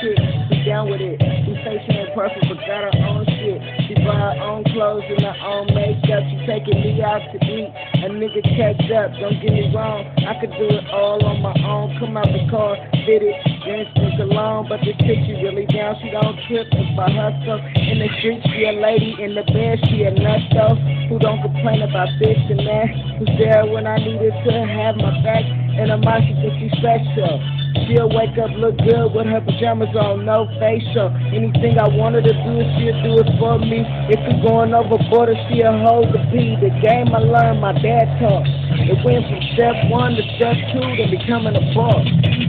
shit. She down with it. She say she ain't perfect, but got her own shit. She buy her own clothes and her own makeup. She taking me out to eat. A nigga catch up, don't get me wrong. I could do it all on my own. Come out the car, fit it, instant alone. But this chick, she really down. She don't trip, it's by hustle. In the street, she a lady. In the bed, she a nut though. Who don't complain about this and that. Who's there when I needed to have my back. And mind, she think she's special. She'll wake up, look good with her pajamas on, no facial. Anything I want her to do, she'll do it for me. If we're going overboard, she'll hold the beat. The game I learned, my dad taught. It went from step one to step two to becoming a boss.